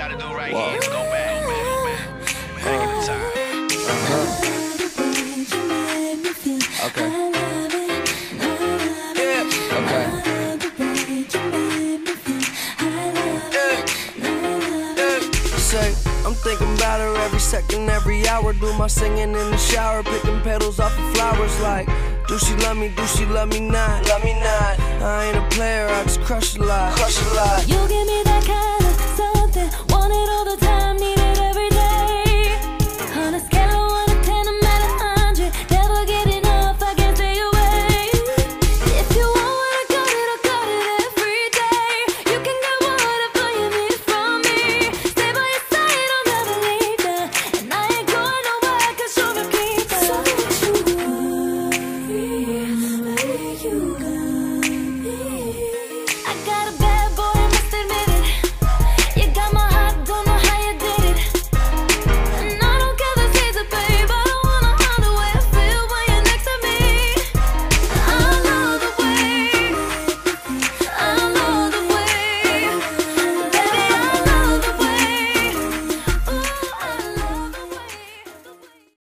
gotta do right Whoa. here is go back, go back, go back. Back in the time. Okay. Okay. Say, I'm thinking about her every second, every hour. Do my singing in the shower, picking petals off of flowers. Like, do she love me? Do she love me not? Love me not. I ain't a player, I just crush a lot. Crush a lot. You get